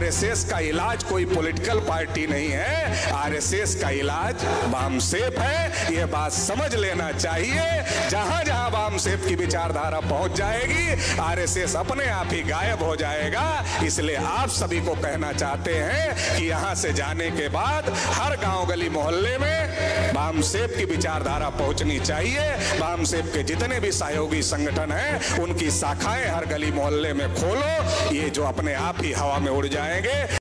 RSS का इलाज कोई पॉलिटिकल पार्टी नहीं है। आरएसएस का इलाज वामसेप है। यह बात समझ लेना चाहिए। जहाँ जहाँ वामसेप की विचारधारा पहुँच जाएगी, आरएसएस अपने आप ही गायब हो जाएगा। इसलिए आप सभी को कहना चाहते हैं कि यहाँ से जाने के बाद हर गाँव गली मोहल्ले में बामसेप की विचारधारा पहुंचनी चाहिए। बामसेब के जितने भी सहयोगी संगठन हैं, उनकी शाखाएँ हर गली मोहल्ले में खोलो। ये जो अपने आप ही हवा में उड़ जाएँगे।